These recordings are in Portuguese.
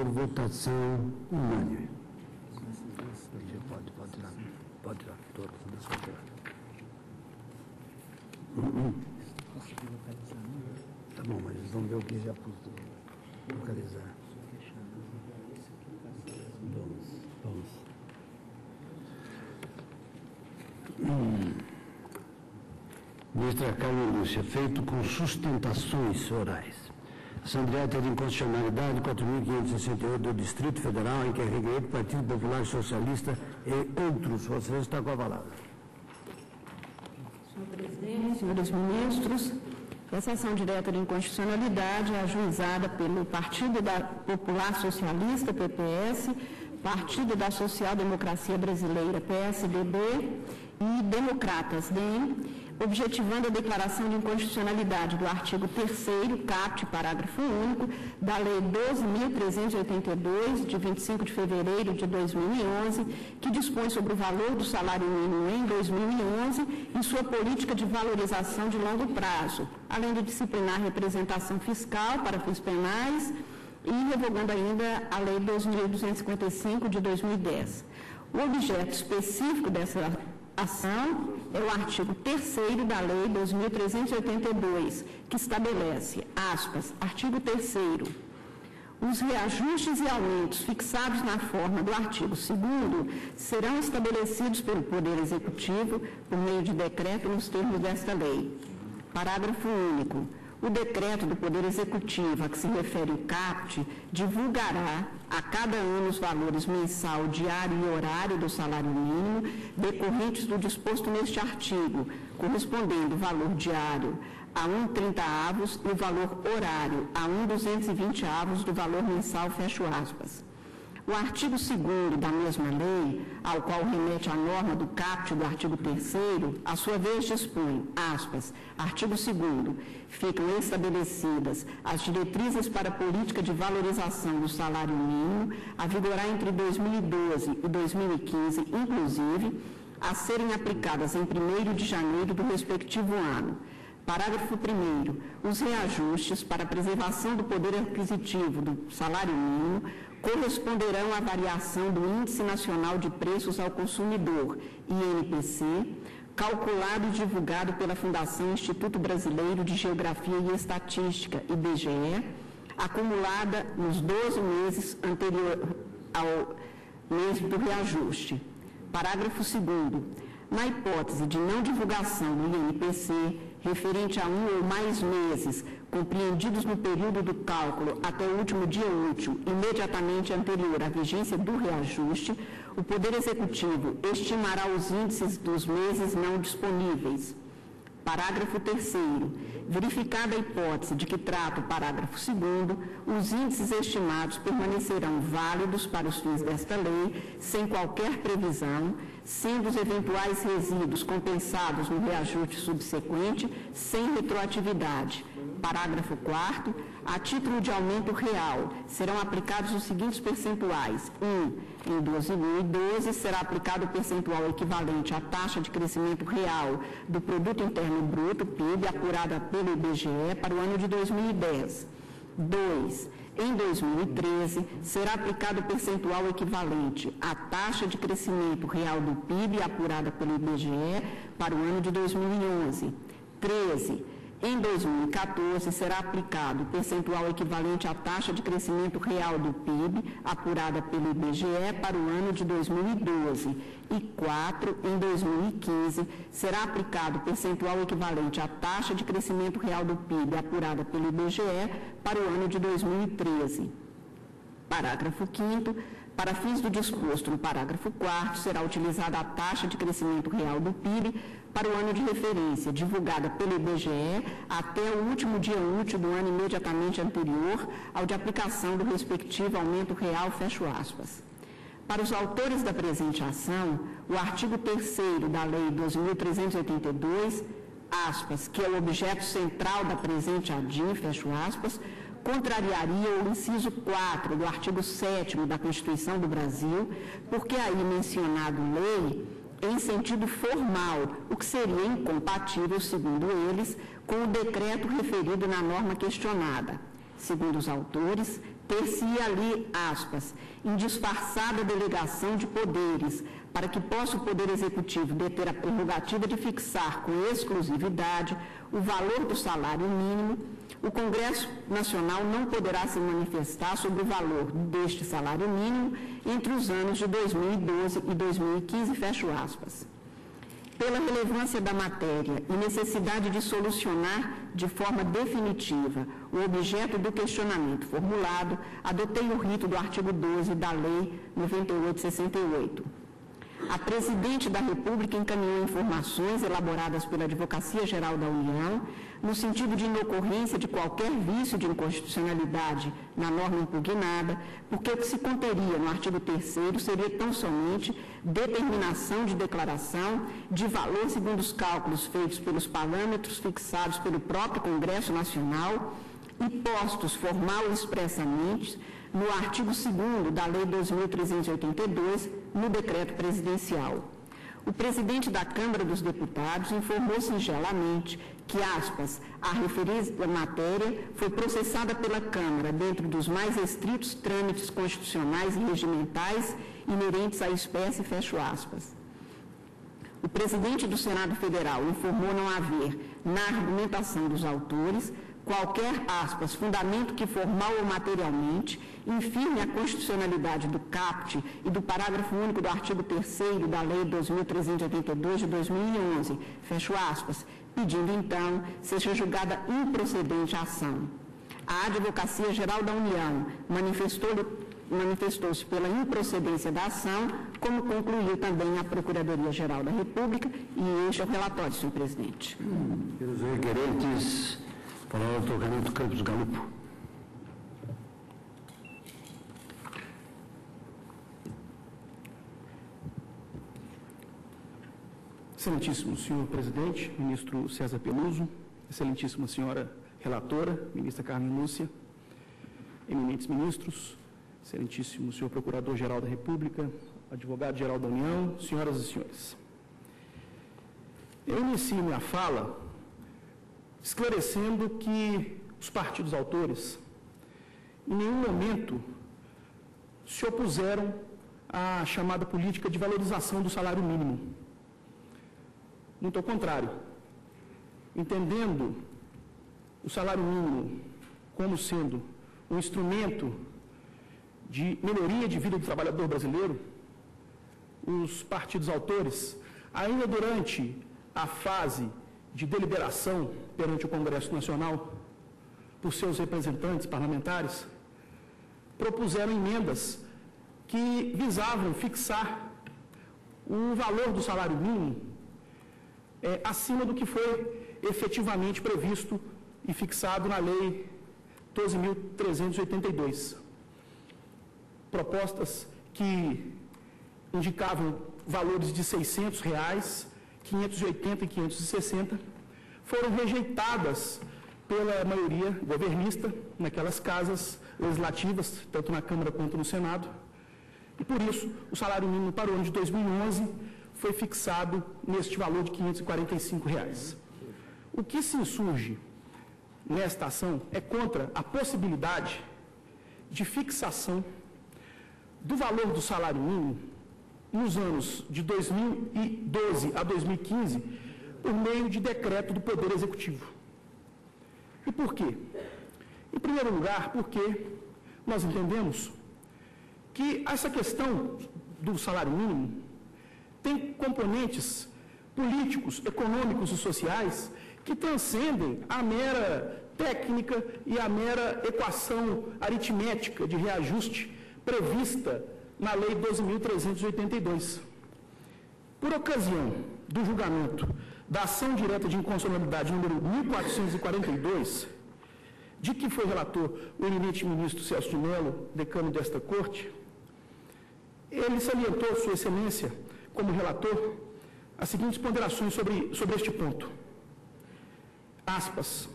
Por votação unânime. Pode, pode tirar. Pode tirar. Todos. Pode tirar. Tá bom, mas eles vão ver o que já pus localizar. Vamos, vamos. Hum. Ministra Carmen Lúcia, feito com sustentações orais. Ação direta de inconstitucionalidade 4.568 do Distrito Federal, em que é requerido Partido Popular Socialista e outros. Você está com a palavra. Senhor presidente, senhores ministros, essa ação direta de inconstitucionalidade é ajuizada pelo Partido da Popular Socialista, PPS, Partido da Social Democracia Brasileira, PSDB, e Democratas, DEM, objetivando a declaração de inconstitucionalidade do artigo 3º, caput, parágrafo único, da Lei 12.382, de 25 de fevereiro de 2011, que dispõe sobre o valor do salário mínimo em 2011 e sua política de valorização de longo prazo, além de disciplinar a representação fiscal para fins penais e revogando ainda a Lei 2.255 de 2010. O objeto específico dessa ação é o artigo 3 da Lei 2.382, que estabelece, aspas, artigo 3 os reajustes e aumentos fixados na forma do artigo 2 serão estabelecidos pelo Poder Executivo por meio de decreto nos termos desta lei. Parágrafo único. O decreto do Poder Executivo a que se refere o CAPT divulgará a cada ano os valores mensal, diário e horário do salário mínimo decorrentes do disposto neste artigo, correspondendo o valor diário a 1,30 avos e o valor horário a 1,220 avos do valor mensal, fecho aspas. O artigo 2 da mesma lei, ao qual remete a norma do caput do artigo 3 a sua vez dispõe, aspas, artigo 2 ficam estabelecidas as diretrizes para a política de valorização do salário mínimo a vigorar entre 2012 e 2015, inclusive, a serem aplicadas em 1 de janeiro do respectivo ano. Parágrafo 1 Os reajustes para a preservação do poder aquisitivo do salário mínimo corresponderão à variação do Índice Nacional de Preços ao Consumidor, INPC, calculado e divulgado pela Fundação Instituto Brasileiro de Geografia e Estatística, IBGE, acumulada nos 12 meses anterior ao mês do reajuste. Parágrafo 2 Na hipótese de não divulgação do INPC, referente a um ou mais meses, compreendidos no período do cálculo até o último dia útil imediatamente anterior à vigência do reajuste, o Poder Executivo estimará os índices dos meses não disponíveis. Parágrafo 3 Verificada a hipótese de que trata o parágrafo 2 os índices estimados permanecerão válidos para os fins desta lei, sem qualquer previsão, sendo os eventuais resíduos compensados no reajuste subsequente, sem retroatividade. Parágrafo 4 a título de aumento real, serão aplicados os seguintes percentuais. 1. Um, em 2012, será aplicado o percentual equivalente à taxa de crescimento real do Produto Interno Bruto, PIB, apurada pelo IBGE para o ano de 2010. 2. Em 2013, será aplicado o percentual equivalente à taxa de crescimento real do PIB apurada pelo IBGE para o ano de 2011. 13. Em 2014, será aplicado o percentual equivalente à taxa de crescimento real do PIB apurada pelo IBGE para o ano de 2012. E 4. Em 2015, será aplicado o percentual equivalente à taxa de crescimento real do PIB apurada pelo IBGE para o ano de 2013. Parágrafo 5 para fins do disposto no parágrafo 4 será utilizada a taxa de crescimento real do PIB para o ano de referência, divulgada pelo IBGE até o último dia útil do ano imediatamente anterior ao de aplicação do respectivo aumento real, fecho aspas. Para os autores da presente ação, o artigo 3 da Lei 2.382, aspas, que é o objeto central da presente ADIM, fecho aspas, contrariaria o inciso 4 do artigo 7 da Constituição do Brasil, porque aí mencionado lei em sentido formal, o que seria incompatível, segundo eles, com o decreto referido na norma questionada. Segundo os autores, ter-se-ia ali, aspas, em disfarçada delegação de poderes, para que possa o Poder Executivo deter a prerrogativa de fixar com exclusividade o valor do salário mínimo, o Congresso Nacional não poderá se manifestar sobre o valor deste salário mínimo entre os anos de 2012 e 2015, fecho aspas pela relevância da matéria e necessidade de solucionar de forma definitiva o objeto do questionamento formulado, adotei o rito do artigo 12 da Lei 9868. A Presidente da República encaminhou informações elaboradas pela Advocacia Geral da União no sentido de inocorrência de qualquer vício de inconstitucionalidade na norma impugnada, porque o que se conteria no artigo 3 seria tão somente determinação de declaração de valor segundo os cálculos feitos pelos parâmetros fixados pelo próprio Congresso Nacional e postos formal e expressamente no artigo 2 da Lei 2.382, no decreto presidencial. O presidente da Câmara dos Deputados informou singelamente que, aspas, a referida matéria foi processada pela Câmara dentro dos mais estritos trâmites constitucionais e regimentais inerentes à espécie, fecho aspas. O presidente do Senado Federal informou não haver, na argumentação dos autores, qualquer, aspas, fundamento que formal ou materialmente infirme a constitucionalidade do CAPT e do parágrafo único do artigo 3 da Lei 2.382 de 2011, fecho aspas, pedindo então seja julgada improcedente a ação. A Advocacia Geral da União manifestou manifestou-se pela improcedência da ação, como concluiu também a Procuradoria-Geral da República, e este é o relatório, senhor presidente. Pelos requerentes, palavra ao doutor Campos Galupo. Excelentíssimo senhor presidente, ministro César Peluso, excelentíssima senhora relatora, ministra Carmen Lúcia, eminentes ministros, excelentíssimo senhor procurador-geral da República, advogado-geral da União, senhoras e senhores. Eu inicio minha fala esclarecendo que os partidos autores em nenhum momento se opuseram à chamada política de valorização do salário mínimo muito ao contrário. Entendendo o salário mínimo como sendo um instrumento de melhoria de vida do trabalhador brasileiro, os partidos autores, ainda durante a fase de deliberação perante o Congresso Nacional, por seus representantes parlamentares, propuseram emendas que visavam fixar o valor do salário mínimo é, acima do que foi efetivamente previsto e fixado na Lei 12.382. Propostas que indicavam valores de 600 reais, 580 e 560, foram rejeitadas pela maioria governista naquelas casas legislativas, tanto na Câmara quanto no Senado. E por isso, o salário mínimo para o ano de 2011 foi fixado neste valor de 545 reais. O que se insurge nesta ação é contra a possibilidade de fixação do valor do salário mínimo nos anos de 2012 a 2015 por meio de decreto do Poder Executivo. E por quê? Em primeiro lugar, porque nós entendemos que essa questão do salário mínimo tem componentes políticos, econômicos e sociais que transcendem a mera técnica e a mera equação aritmética de reajuste prevista na Lei 12.382. Por ocasião do julgamento da ação direta de inconstitucionalidade número 1442, de que foi relator o eminente ministro Celso de Mello, decano desta corte, ele salientou, Sua Excelência, como relator, as seguintes ponderações sobre, sobre este ponto. Aspas.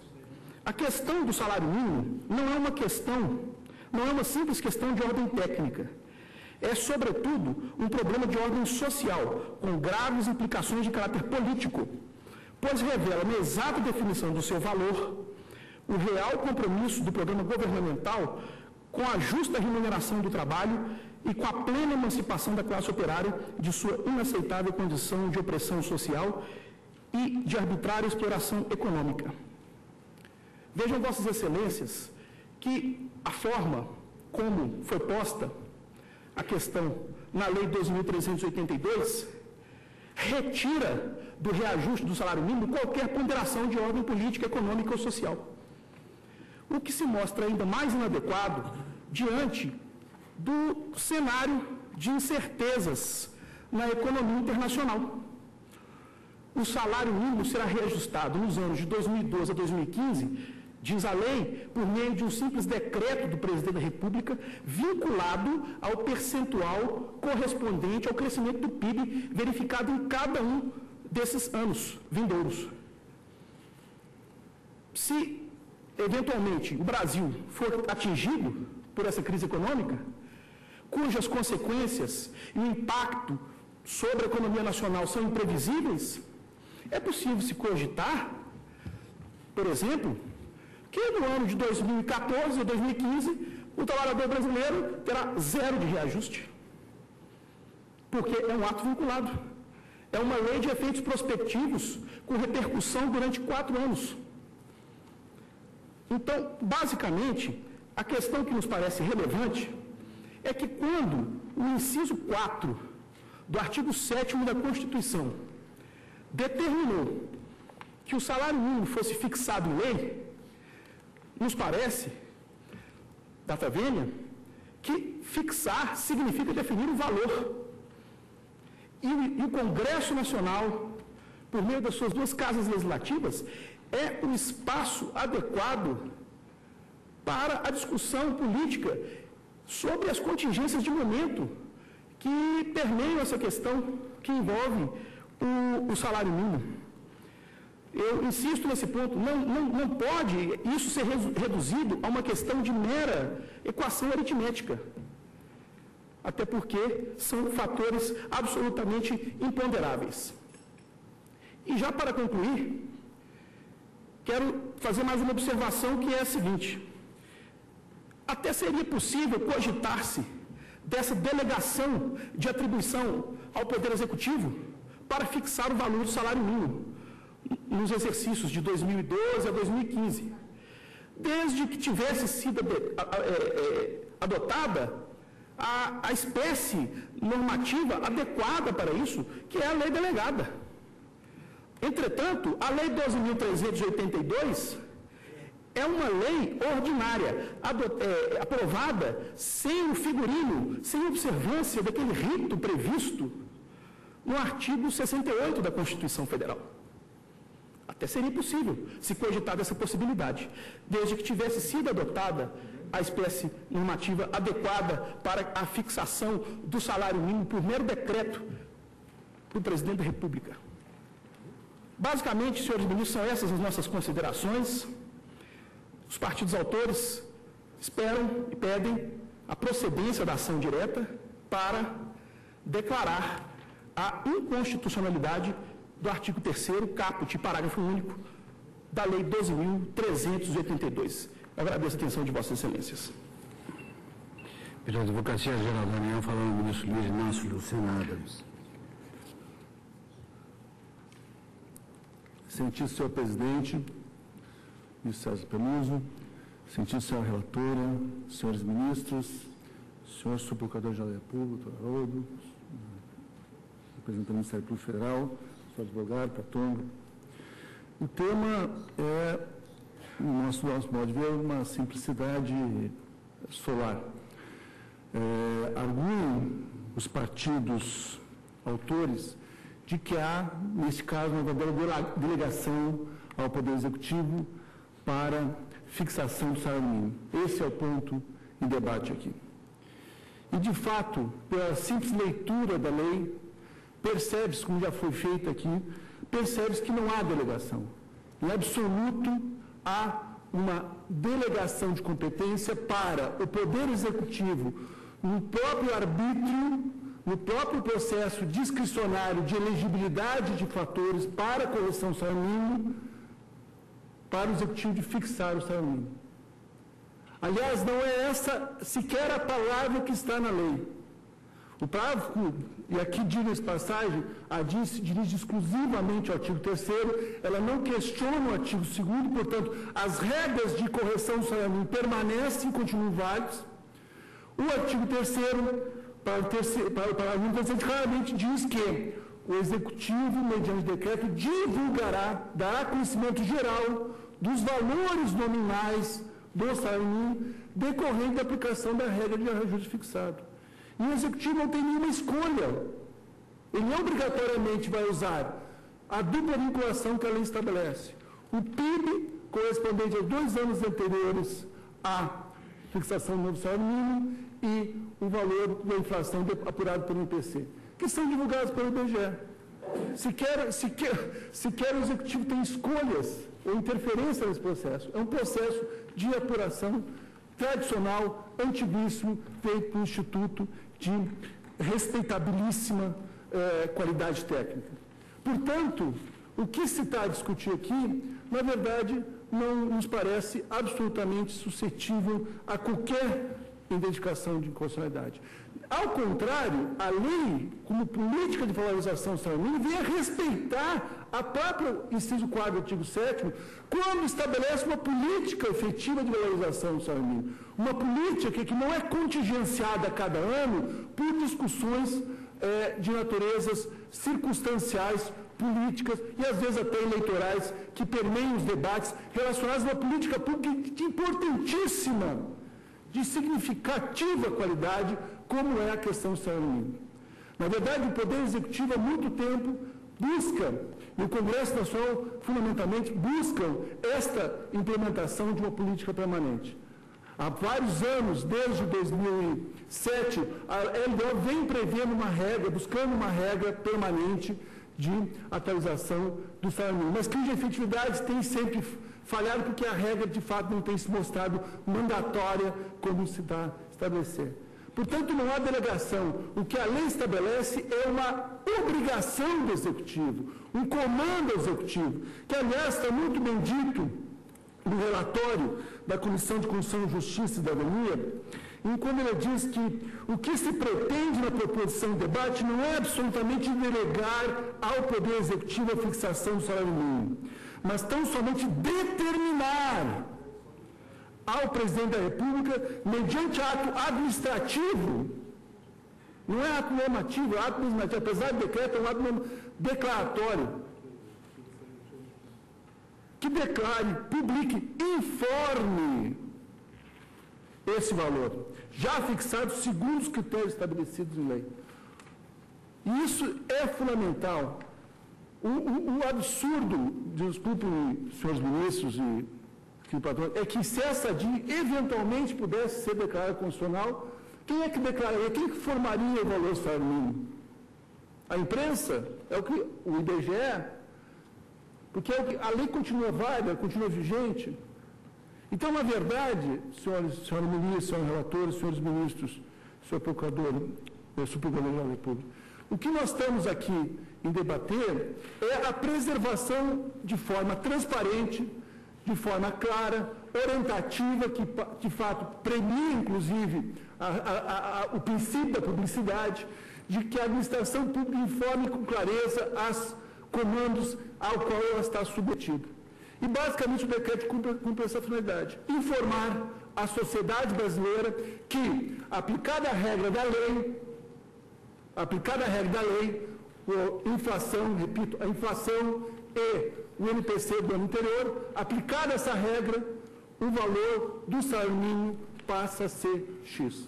A questão do salário mínimo não é uma questão, não é uma simples questão de ordem técnica. É, sobretudo, um problema de ordem social, com graves implicações de caráter político, pois revela, na exata definição do seu valor, o real compromisso do programa governamental com a justa remuneração do trabalho e com a plena emancipação da classe operária de sua inaceitável condição de opressão social e de arbitrária exploração econômica. Vejam, Vossas Excelências, que a forma como foi posta a questão na Lei 2.382 retira do reajuste do salário mínimo qualquer ponderação de ordem política, econômica ou social. O que se mostra ainda mais inadequado diante do cenário de incertezas na economia internacional. O salário mínimo será reajustado nos anos de 2012 a 2015, diz a lei, por meio de um simples decreto do presidente da República, vinculado ao percentual correspondente ao crescimento do PIB verificado em cada um desses anos vindouros. Se, eventualmente, o Brasil for atingido por essa crise econômica, cujas consequências e o impacto sobre a economia nacional são imprevisíveis, é possível se cogitar, por exemplo, que no ano de 2014 a 2015 o trabalhador brasileiro terá zero de reajuste. Porque é um ato vinculado. É uma lei de efeitos prospectivos com repercussão durante quatro anos. Então, basicamente, a questão que nos parece relevante é que quando o inciso 4 do artigo 7 da Constituição determinou que o salário mínimo fosse fixado em lei, nos parece, data vênia, que fixar significa definir o valor. E, e o Congresso Nacional, por meio das suas duas casas legislativas, é o espaço adequado para a discussão política sobre as contingências de momento que permeiam essa questão que envolve o, o salário mínimo. Eu insisto nesse ponto, não, não, não pode isso ser reduzido a uma questão de mera equação aritmética. Até porque são fatores absolutamente imponderáveis. E já para concluir, quero fazer mais uma observação que é a seguinte: até seria possível cogitar-se dessa delegação de atribuição ao Poder Executivo para fixar o valor do salário mínimo nos exercícios de 2012 a 2015, desde que tivesse sido adotada a, a espécie normativa adequada para isso, que é a lei delegada. Entretanto, a Lei 12.382 é uma lei ordinária, é, aprovada sem o figurino, sem observância daquele rito previsto no artigo 68 da Constituição Federal. Até seria possível se cogitar essa possibilidade, desde que tivesse sido adotada a espécie normativa adequada para a fixação do salário mínimo por mero decreto do presidente da República. Basicamente, senhores ministros, são essas as nossas considerações. Os partidos autores esperam e pedem a procedência da ação direta para declarar a inconstitucionalidade do artigo 3 caput, parágrafo único, da Lei 12.382. Agradeço a atenção de Vossas Excelências. Pela Advocacia Geral da União, falando o ministro Luiz Inácio Lucena Sentir senhor presidente, ministro César Peluso, sentir senhora relatora, senhores ministros, senhor subprocurador-geral da República, doutor Haroldo, representante do Ministério Público Federal, senhor advogado, Patonga. O tema é, no nosso, nosso modo de ver, uma simplicidade solar. É, arguem os partidos autores de que há, neste caso, uma verdadeira delegação ao Poder Executivo para fixação do salário mínimo. Esse é o ponto em debate aqui. E, de fato, pela simples leitura da lei, percebe-se, como já foi feito aqui, percebe-se que não há delegação. Em absoluto, há uma delegação de competência para o Poder Executivo, no próprio arbítrio, no próprio processo discricionário de elegibilidade de fatores para a correção salário mínimo, para o executivo de fixar o salário mínimo. Aliás, não é essa sequer a palavra que está na lei. O parágrafo, e aqui diga-se passagem, a DIN se dirige exclusivamente ao artigo 3 ela não questiona o artigo 2 portanto, as regras de correção do mínimo permanecem e continuam válidas. O artigo 3 para o, terceiro, para o parágrafo claramente diz que o Executivo, mediante decreto, divulgará, dará conhecimento geral dos valores nominais do salário mínimo decorrente da aplicação da regra de ajuste fixado. E o Executivo não tem nenhuma escolha. Ele obrigatoriamente vai usar a dupla vinculação que a lei estabelece. O PIB correspondente aos dois anos anteriores à fixação do novo salário mínimo e o valor da inflação apurado pelo IPC, que são divulgados pelo IBGE. Sequer, sequer, sequer o Executivo tem escolhas ou interferência nesse processo. É um processo de apuração tradicional, antiguíssimo, feito pelo Instituto de respeitabilíssima eh, qualidade técnica. Portanto, o que se está a discutir aqui, na verdade, não nos parece absolutamente suscetível a qualquer identificação de inconstitucionalidade. Ao contrário, a lei, como política de valorização do salário vem a respeitar a própria inciso 4 do artigo 7 quando estabelece uma política efetiva de valorização do salário. Uma política que não é contingenciada a cada ano por discussões eh, de naturezas circunstanciais, políticas e às vezes até eleitorais que permeiam os debates relacionados a uma política pública importantíssima, de significativa qualidade, como é a questão do salário mínimo. Na verdade, o Poder Executivo há muito tempo busca, e o Congresso Nacional fundamentalmente buscam esta implementação de uma política permanente. Há vários anos, desde 2007, a LDO vem prevendo uma regra, buscando uma regra permanente de atualização do salário mínimo, mas cuja efetividade tem sempre falhado porque a regra de fato não tem se mostrado mandatória como se dá estabelecer. Portanto, não há delegação. O que a lei estabelece é uma obrigação do executivo, um comando executivo, que aliás está muito bem dito no relatório da Comissão de Constituição, Justiça e Cidadania, em quando ele diz que o que se pretende na proposição de debate não é absolutamente delegar ao Poder Executivo a fixação do salário mínimo, mas tão somente determinar ao Presidente da República, mediante ato administrativo, não é ato normativo, é ato administrativo, apesar do decreto, é um ato declaratório, que declare, publique, informe esse valor, já fixado segundo os critérios estabelecidos em lei. E isso é fundamental. O, o, o absurdo, desculpe, senhores ministros e é que se essa DIN eventualmente pudesse ser declarada constitucional, quem é que declararia, quem que formaria o valor salário mínimo? A imprensa? É o que o IBGE? Porque é a lei continua válida, continua vigente. Então, na verdade, senhores, senhora ministra, senhores relatores, senhores ministros, senhor procurador, senhor procurador da República, o que nós estamos aqui em debater é a preservação de forma transparente, de forma clara, orientativa, que de fato premia, inclusive, a, a, a, o princípio da publicidade, de que a administração pública informe com clareza as comandos ao qual ela está submetida. E basicamente o decreto cumpre, cumpre essa finalidade: informar a sociedade brasileira que, aplicada a regra da lei, aplicada a regra da lei, a inflação, repito, a inflação e o NPC do ano anterior, aplicada essa regra, o valor do salário mínimo passa a ser X.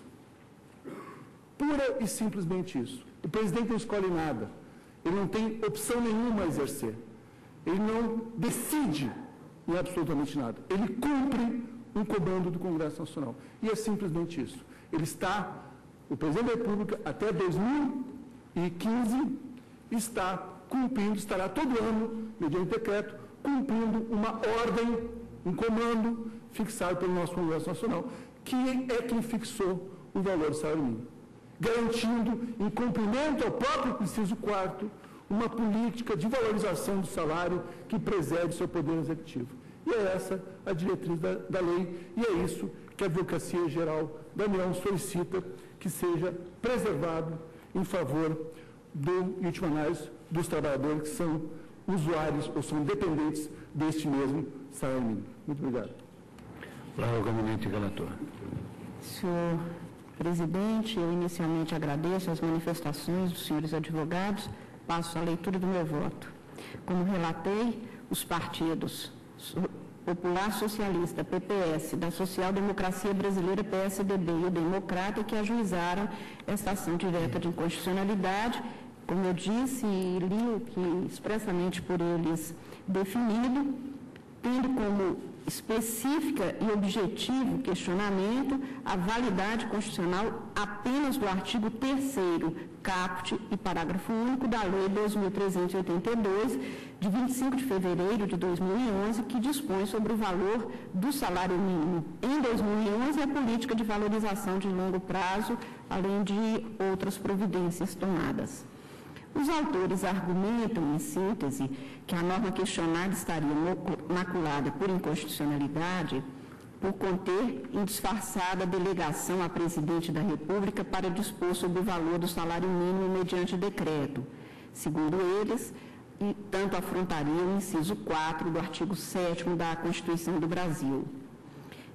Pura e simplesmente isso. O presidente não escolhe nada. Ele não tem opção nenhuma a exercer. Ele não decide em absolutamente nada. Ele cumpre um comando do Congresso Nacional. E é simplesmente isso. Ele está, o presidente da República, até 2015, está cumprindo, estará todo ano, mediante decreto, cumprindo uma ordem, um comando fixado pelo nosso Congresso Nacional, que é quem fixou o valor do salário mínimo, garantindo, em cumprimento ao próprio inciso 4 uma política de valorização do salário que preserve seu poder executivo. E é essa a diretriz da, da lei, e é isso que a Advocacia Geral da União solicita que seja preservado em favor do, em última análise, dos trabalhadores que são usuários ou são dependentes deste mesmo salário mínimo. Muito obrigado. Para o gabinete relator. Senhor presidente, eu inicialmente agradeço as manifestações dos senhores advogados, passo a leitura do meu voto. Como relatei, os partidos Popular Socialista, PPS, da Social Democracia Brasileira, PSDB e o Democrata, que ajuizaram esta ação direta de inconstitucionalidade, como eu disse e li o que expressamente por eles definido, tendo como específica e objetivo questionamento a validade constitucional apenas do artigo 3 caput e parágrafo único da Lei 2.382, de 25 de fevereiro de 2011, que dispõe sobre o valor do salário mínimo em 2011 e a política de valorização de longo prazo, além de outras providências tomadas. Os autores argumentam, em síntese, que a norma questionada estaria maculada por inconstitucionalidade por conter indisfarçada delegação à presidente da República para dispor sobre o valor do salário mínimo mediante decreto. Segundo eles, e tanto afrontaria o inciso 4 do artigo 7 da Constituição do Brasil.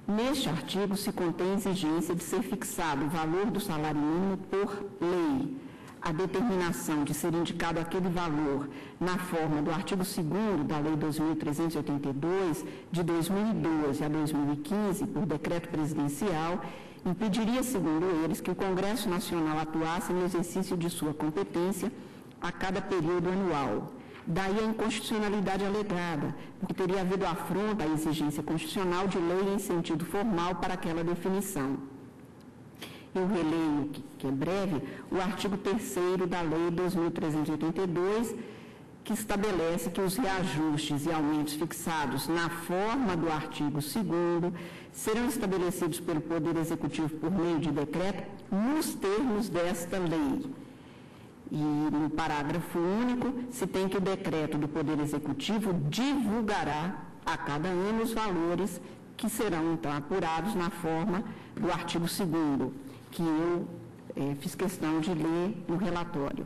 Neste artigo se contém a exigência de ser fixado o valor do salário mínimo por lei, a determinação de ser indicado aquele valor na forma do artigo 2 da Lei 2.382, de 2012 a 2015, por decreto presidencial, impediria, segundo eles, que o Congresso Nacional atuasse no exercício de sua competência a cada período anual. Daí a inconstitucionalidade alegada, porque teria havido afronta à exigência constitucional de lei em sentido formal para aquela definição eu releio, que é breve, o artigo 3 da Lei 2.382, que estabelece que os reajustes e aumentos fixados na forma do artigo 2 serão estabelecidos pelo Poder Executivo por meio de decreto nos termos desta lei. E no parágrafo único se tem que o decreto do Poder Executivo divulgará a cada ano os valores que serão então apurados na forma do artigo 2 que eu é, fiz questão de ler no relatório.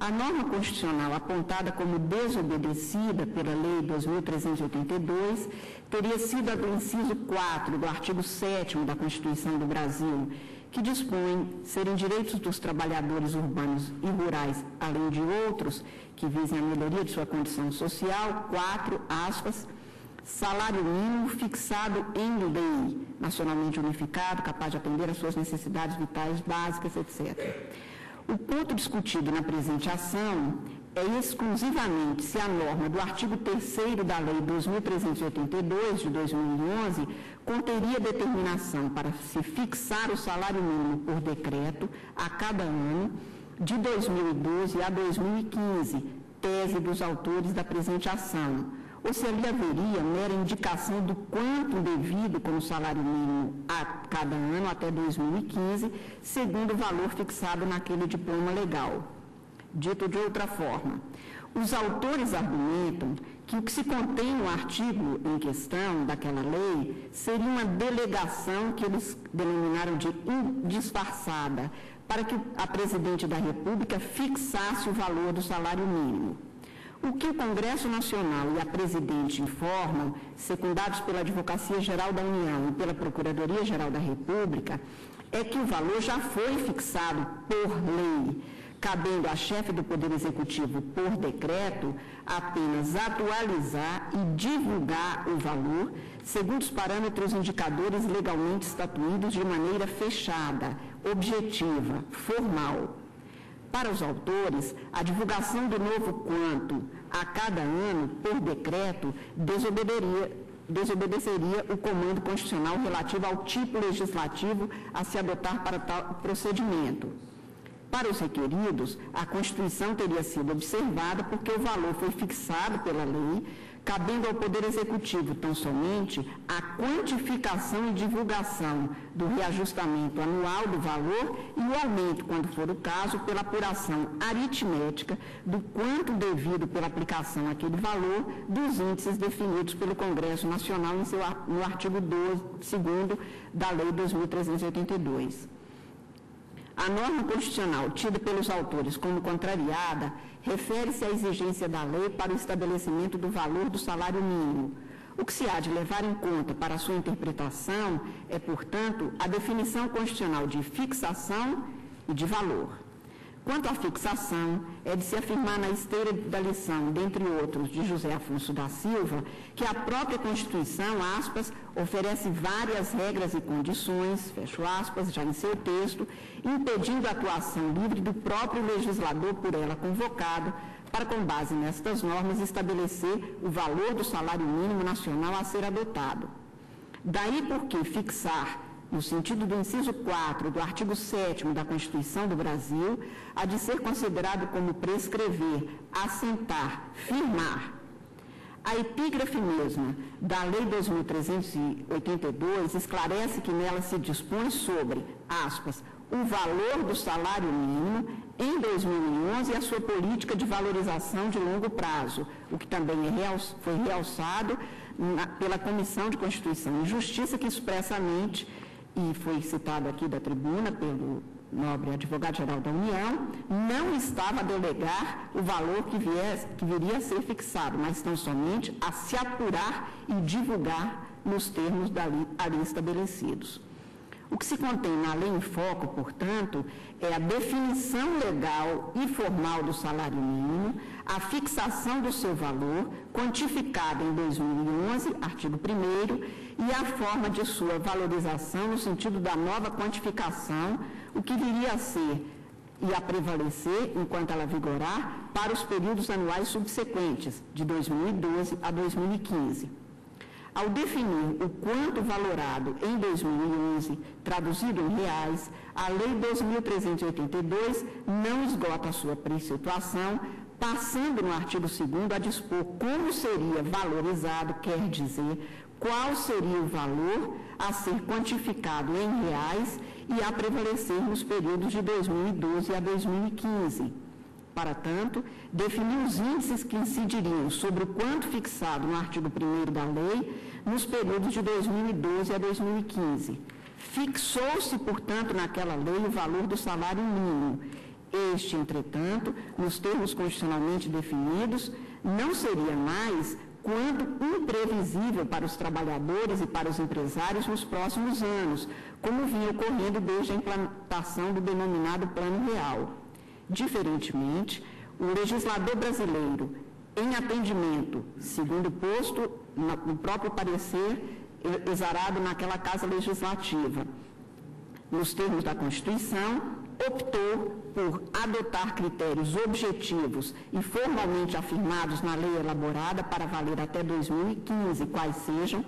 A norma constitucional apontada como desobedecida pela Lei 2.382 teria sido a do inciso 4 do artigo 7 da Constituição do Brasil, que dispõe serem direitos dos trabalhadores urbanos e rurais, além de outros que visem a melhoria de sua condição social, quatro aspas, salário mínimo fixado em lei, nacionalmente unificado, capaz de atender às suas necessidades vitais básicas, etc. O ponto discutido na presente ação é exclusivamente se a norma do artigo 3 da Lei 2.382, de 2011, conteria determinação para se fixar o salário mínimo por decreto a cada ano, de 2012 a 2015, tese dos autores da presente ação ou se ali haveria mera indicação do quanto devido como salário mínimo a cada ano até 2015, segundo o valor fixado naquele diploma legal. Dito de outra forma, os autores argumentam que o que se contém no artigo em questão daquela lei seria uma delegação que eles denominaram de disfarçada para que a presidente da República fixasse o valor do salário mínimo. O que o Congresso Nacional e a presidente informam, secundados pela Advocacia Geral da União e pela Procuradoria-Geral da República, é que o valor já foi fixado por lei, cabendo à chefe do Poder Executivo, por decreto, apenas atualizar e divulgar o valor segundo os parâmetros indicadores legalmente estatuídos de maneira fechada, objetiva, formal para os autores, a divulgação do novo quanto a cada ano, por decreto, desobedeceria o comando constitucional relativo ao tipo legislativo a se adotar para tal procedimento. Para os requeridos, a Constituição teria sido observada porque o valor foi fixado pela lei, cabendo ao Poder Executivo tão somente a quantificação e divulgação do reajustamento anual do valor e o aumento, quando for o caso, pela apuração aritmética do quanto devido pela aplicação àquele valor dos índices definidos pelo Congresso Nacional no artigo 2 da Lei 2.382. A norma constitucional, tida pelos autores como contrariada, refere-se à exigência da lei para o estabelecimento do valor do salário mínimo. O que se há de levar em conta para sua interpretação é, portanto, a definição constitucional de fixação e de valor. Quanto à fixação, é de se afirmar na esteira da lição, dentre outros, de José Afonso da Silva, que a própria Constituição, aspas, oferece várias regras e condições, fecho aspas, já em seu texto, impedindo a atuação livre do próprio legislador por ela convocado, para, com base nestas normas, estabelecer o valor do salário mínimo nacional a ser adotado. Daí porque fixar no sentido do inciso 4 do artigo 7 da Constituição do Brasil, há de ser considerado como prescrever, assentar, firmar. A epígrafe mesma da Lei 2.382 esclarece que nela se dispõe sobre, aspas, o valor do salário mínimo em 2011 e a sua política de valorização de longo prazo, o que também é foi realçado pela Comissão de Constituição e Justiça, que expressamente e foi citado aqui da tribuna pelo nobre advogado-geral da União, não estava a delegar o valor que, viesse, que viria a ser fixado, mas tão somente a se apurar e divulgar nos termos dali, ali estabelecidos. O que se contém na lei em foco, portanto, é a definição legal e formal do salário mínimo, a fixação do seu valor, quantificada em 2011, artigo 1 e a forma de sua valorização no sentido da nova quantificação, o que viria a ser e a prevalecer, enquanto ela vigorar, para os períodos anuais subsequentes, de 2012 a 2015. Ao definir o quanto valorado em 2011, traduzido em reais, a Lei 2.382 não esgota a sua preceituação, passando no artigo 2 a dispor como seria valorizado, quer dizer, qual seria o valor a ser quantificado em reais e a prevalecer nos períodos de 2012 a 2015. Para tanto, definir os índices que incidiriam sobre o quanto fixado no artigo 1 da lei nos períodos de 2012 a 2015. Fixou-se, portanto, naquela lei o valor do salário mínimo. Este, entretanto, nos termos constitucionalmente definidos, não seria mais quando imprevisível para os trabalhadores e para os empresários nos próximos anos, como vinha ocorrendo desde a implantação do denominado Plano Real. Diferentemente, o legislador brasileiro, em atendimento, segundo posto no próprio parecer exarado naquela Casa Legislativa, nos termos da Constituição, optou por adotar critérios objetivos e formalmente afirmados na lei elaborada para valer até 2015, quais sejam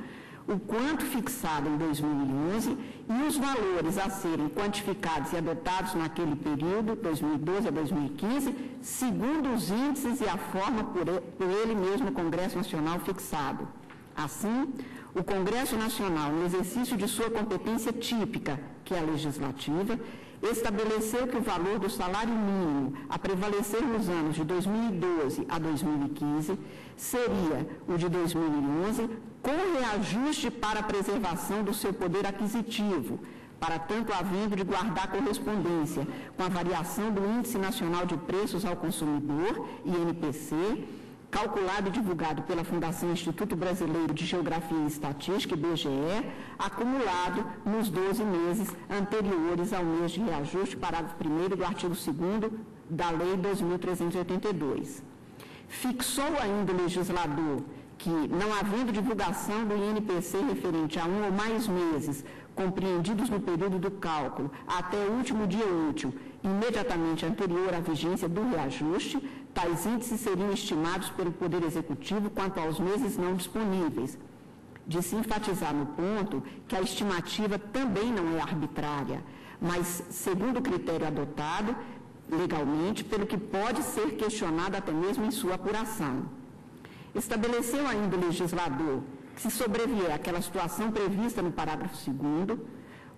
o quanto fixado em 2011 e os valores a serem quantificados e adotados naquele período, 2012 a 2015, segundo os índices e a forma por ele mesmo Congresso Nacional fixado. Assim, o Congresso Nacional, no exercício de sua competência típica, que é a legislativa, estabeleceu que o valor do salário mínimo a prevalecer nos anos de 2012 a 2015 seria o de 2011, com reajuste para a preservação do seu poder aquisitivo, para tanto havendo de guardar correspondência com a variação do Índice Nacional de Preços ao Consumidor, INPC, calculado e divulgado pela Fundação Instituto Brasileiro de Geografia e Estatística, IBGE, acumulado nos 12 meses anteriores ao mês de reajuste, parágrafo 1 do artigo 2 da Lei 2.382. Fixou ainda o legislador que, não havendo divulgação do INPC referente a um ou mais meses, compreendidos no período do cálculo até o último dia útil, imediatamente anterior à vigência do reajuste, tais índices seriam estimados pelo Poder Executivo quanto aos meses não disponíveis. De se enfatizar no ponto que a estimativa também não é arbitrária, mas segundo o critério adotado legalmente, pelo que pode ser questionado até mesmo em sua apuração. Estabeleceu ainda o legislador que, se sobrevier àquela situação prevista no parágrafo 2,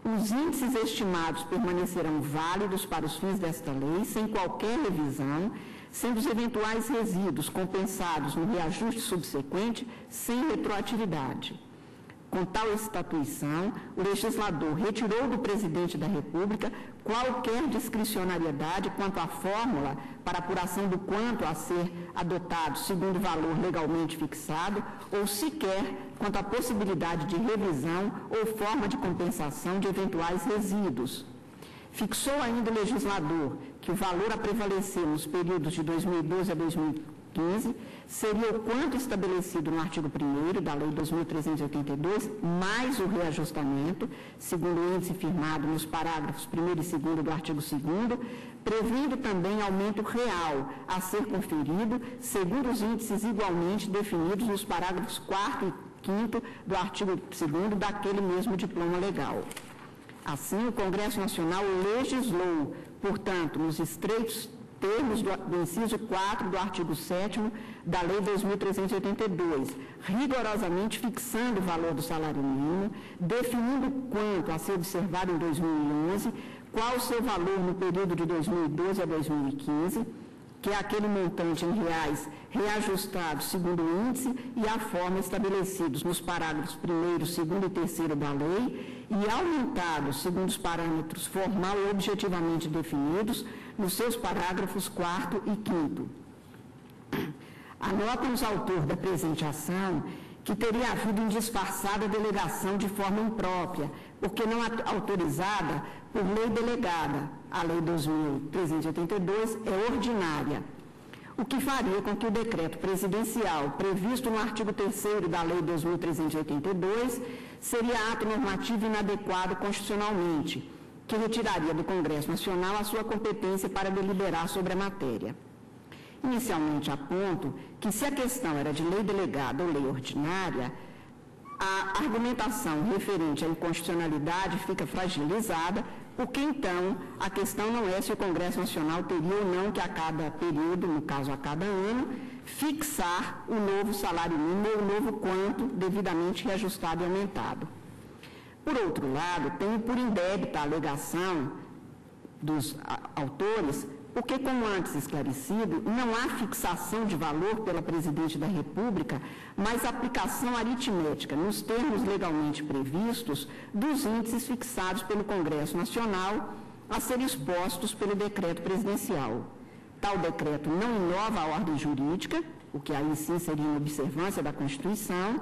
os índices estimados permanecerão válidos para os fins desta lei, sem qualquer revisão, sendo os eventuais resíduos compensados no reajuste subsequente sem retroatividade. Com tal estatuição, o legislador retirou do presidente da República qualquer discricionariedade quanto à fórmula para apuração do quanto a ser adotado segundo valor legalmente fixado, ou sequer quanto à possibilidade de revisão ou forma de compensação de eventuais resíduos. Fixou ainda o legislador que o valor a prevalecer nos períodos de 2012 a 2015 seria o quanto estabelecido no artigo 1 da Lei 2.382, mais o reajustamento, segundo o índice firmado nos parágrafos 1 e 2 do artigo 2, prevendo também aumento real a ser conferido, segundo os índices igualmente definidos nos parágrafos 4 e 5 do artigo 2 daquele mesmo diploma legal. Assim, o Congresso Nacional legislou, portanto, nos estreitos termos do, do inciso 4 do artigo 7 da Lei 2.382, rigorosamente fixando o valor do salário mínimo, definindo quanto a ser observado em 2011, qual o seu valor no período de 2012 a 2015, que é aquele montante em reais reajustado segundo o índice e a forma estabelecidos nos parágrafos 1, 2 e 3 da lei e aumentado segundo os parâmetros formal e objetivamente definidos nos seus parágrafos 4 e 5. Anota os autores da presente ação que teria havido indisfarçada delegação de forma imprópria, porque não autorizada por lei delegada. A Lei 2.382 é ordinária, o que faria com que o decreto presidencial previsto no artigo 3 da Lei 2.382 seria ato normativo inadequado constitucionalmente, que retiraria do Congresso Nacional a sua competência para deliberar sobre a matéria. Inicialmente aponto que, se a questão era de lei delegada ou lei ordinária, a argumentação referente à inconstitucionalidade fica fragilizada, porque então a questão não é se o Congresso Nacional teria ou não que a cada período, no caso a cada ano, fixar o novo salário mínimo ou o novo quanto devidamente reajustado e aumentado. Por outro lado, tenho por indébita a alegação dos autores, porque, como antes esclarecido, não há fixação de valor pela Presidente da República, mas aplicação aritmética, nos termos legalmente previstos, dos índices fixados pelo Congresso Nacional a serem expostos pelo decreto presidencial. Tal decreto não inova a ordem jurídica, o que aí sim seria em observância da Constituição,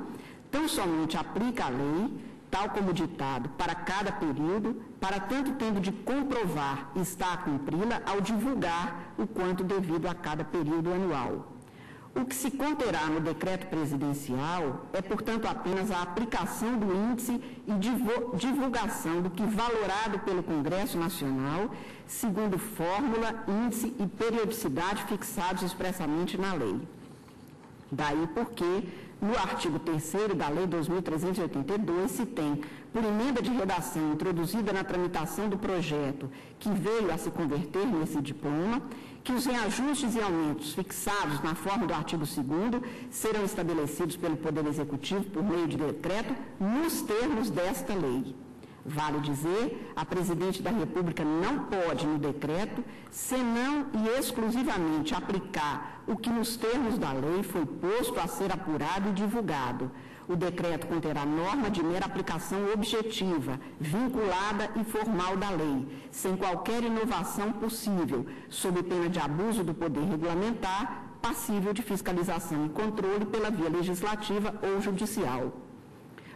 tão somente aplica a lei, tal como ditado, para cada período, para tanto tempo de comprovar e estar a cumpri-la ao divulgar o quanto devido a cada período anual. O que se conterá no decreto presidencial é, portanto, apenas a aplicação do índice e divulgação do que valorado pelo Congresso Nacional, segundo fórmula, índice e periodicidade fixados expressamente na lei. Daí porque no artigo 3 da Lei 2.382, se tem, por emenda de redação introduzida na tramitação do projeto, que veio a se converter nesse diploma, que os reajustes e aumentos fixados na forma do artigo 2 serão estabelecidos pelo Poder Executivo por meio de decreto nos termos desta lei. Vale dizer, a Presidente da República não pode, no decreto, senão e exclusivamente aplicar o que, nos termos da lei, foi posto a ser apurado e divulgado. O decreto conterá norma de mera aplicação objetiva, vinculada e formal da lei, sem qualquer inovação possível, sob pena de abuso do poder regulamentar, passível de fiscalização e controle pela via legislativa ou judicial.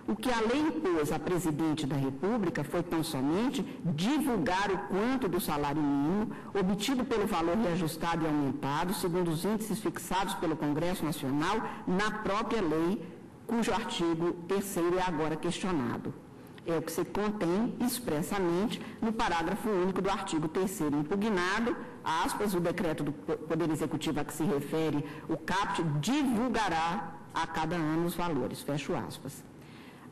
O que a lei impôs à presidente da República foi tão somente divulgar o quanto do salário mínimo obtido pelo valor reajustado e aumentado, segundo os índices fixados pelo Congresso Nacional na própria lei, cujo artigo 3 é agora questionado. É o que se contém expressamente no parágrafo único do artigo 3 impugnado, aspas, o decreto do Poder Executivo a que se refere o CAPT divulgará a cada ano os valores, fecho aspas.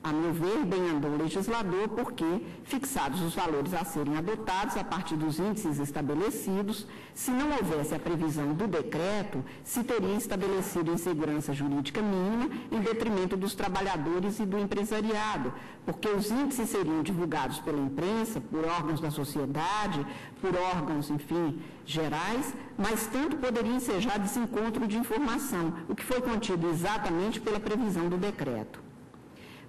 A meu ver, bem andou o legislador porque, fixados os valores a serem adotados a partir dos índices estabelecidos, se não houvesse a previsão do decreto, se teria estabelecido insegurança jurídica mínima em detrimento dos trabalhadores e do empresariado, porque os índices seriam divulgados pela imprensa, por órgãos da sociedade, por órgãos, enfim, gerais, mas tanto poderia ensejar desencontro de informação, o que foi contido exatamente pela previsão do decreto.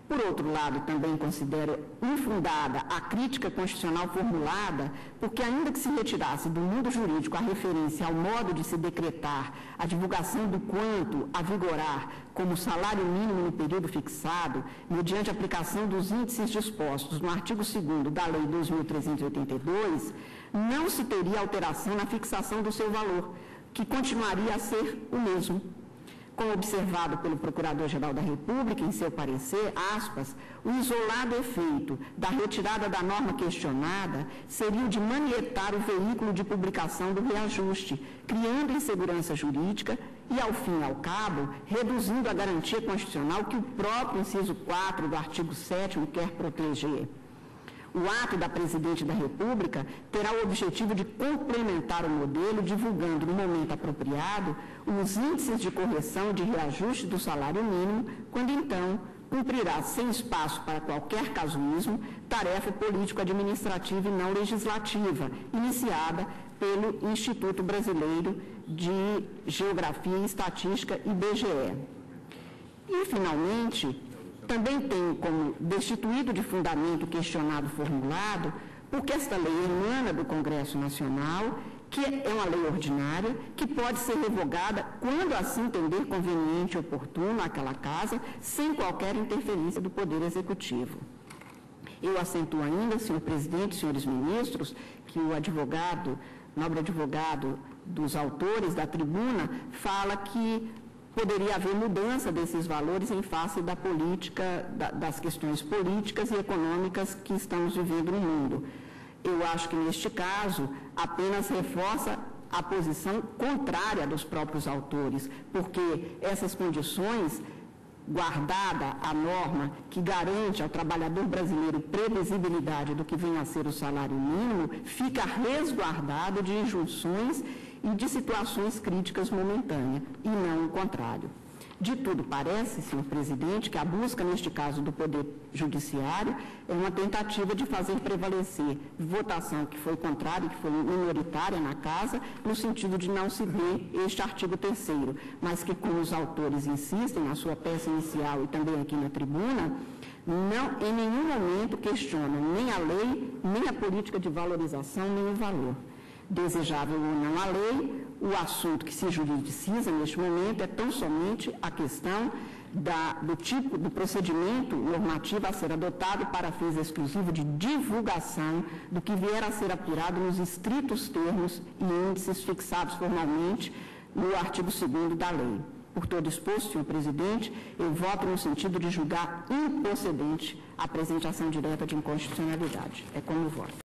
Por outro lado, também considero infundada a crítica constitucional formulada, porque, ainda que se retirasse do mundo jurídico a referência ao modo de se decretar a divulgação do quanto a vigorar como salário mínimo no período fixado, mediante aplicação dos índices dispostos no artigo 2 da Lei 2.382, não se teria alteração na fixação do seu valor, que continuaria a ser o mesmo observado pelo Procurador-Geral da República em seu parecer, aspas, o isolado efeito da retirada da norma questionada seria o de manietar o veículo de publicação do reajuste, criando insegurança jurídica e, ao fim e ao cabo, reduzindo a garantia constitucional que o próprio inciso 4 do artigo 7 quer proteger. O ato da Presidente da República terá o objetivo de complementar o modelo, divulgando no momento apropriado os índices de correção de reajuste do salário mínimo, quando então cumprirá, sem espaço para qualquer casuísmo, tarefa político-administrativa e não legislativa, iniciada pelo Instituto Brasileiro de Geografia e Estatística, IBGE. E, finalmente, também tem como destituído de fundamento questionado formulado, porque esta lei emana do Congresso Nacional, que é uma lei ordinária, que pode ser revogada quando assim entender conveniente e oportuno aquela casa, sem qualquer interferência do Poder Executivo. Eu acentuo ainda, senhor presidente, senhores ministros, que o advogado, nobre advogado dos autores da tribuna, fala que poderia haver mudança desses valores em face da política, da, das questões políticas e econômicas que estamos vivendo no mundo. Eu acho que, neste caso, apenas reforça a posição contrária dos próprios autores, porque essas condições, guardada a norma que garante ao trabalhador brasileiro previsibilidade do que vem a ser o salário mínimo, fica resguardado de injunções e de situações críticas momentâneas, e não o contrário. De tudo parece, senhor presidente, que a busca, neste caso, do Poder Judiciário é uma tentativa de fazer prevalecer votação que foi contrária, que foi minoritária na Casa, no sentido de não se ver este artigo 3 mas que, como os autores insistem na sua peça inicial e também aqui na tribuna, não em nenhum momento questionam nem a lei, nem a política de valorização, nem o valor desejável ou não a lei, o assunto que se juridiciza neste momento é tão somente a questão da, do tipo do procedimento normativo a ser adotado para fins exclusivos de divulgação do que vier a ser apurado nos estritos termos e índices fixados formalmente no artigo 2 da lei. Por todo exposto, senhor presidente, eu voto no sentido de julgar improcedente a presente ação direta de inconstitucionalidade. É como voto.